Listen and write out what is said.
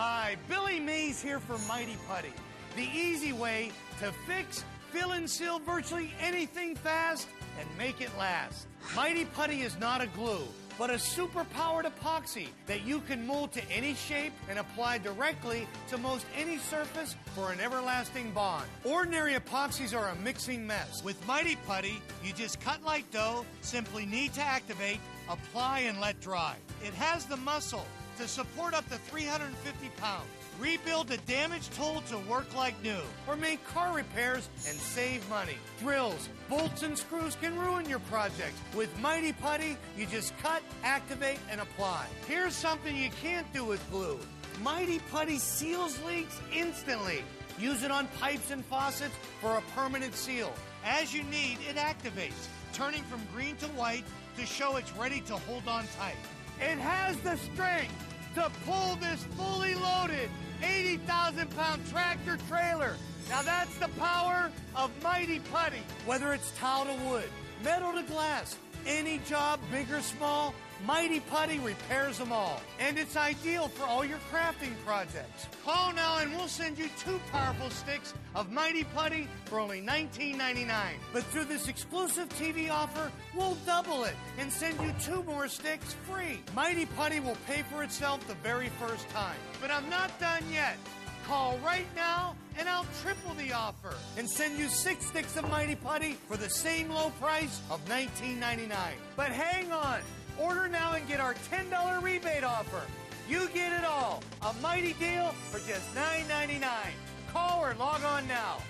Hi, Billy Mays here for Mighty Putty. The easy way to fix, fill, and seal virtually anything fast and make it last. Mighty Putty is not a glue, but a super powered epoxy that you can mold to any shape and apply directly to most any surface for an everlasting bond. Ordinary epoxies are a mixing mess. With Mighty Putty, you just cut like dough, simply need to activate, apply, and let dry. It has the muscle to support up to 350 pounds. Rebuild a damaged tool to work like new, or make car repairs and save money. Drills, bolts, and screws can ruin your project. With Mighty Putty, you just cut, activate, and apply. Here's something you can't do with glue Mighty Putty seals leaks instantly. Use it on pipes and faucets for a permanent seal. As you knead, it activates, turning from green to white to show it's ready to hold on tight. It has the strength to pull this fully loaded 80,000 pound tractor trailer. Now that's the power of Mighty Putty. Whether it's tile to wood, metal to glass, any job, big or small, Mighty Putty repairs them all. And it's ideal for all your crafting projects. Call now and we'll send you two powerful sticks of Mighty Putty for only $19.99. But through this exclusive TV offer, we'll double it and send you two more sticks free. Mighty Putty will pay for itself the very first time. But I'm not done yet. Call right now and I'll triple the offer and send you six sticks of Mighty Putty for the same low price of $19.99. But hang on. Order now and get our $10 rebate offer. You get it all. A mighty deal for just $9.99. Call or log on now.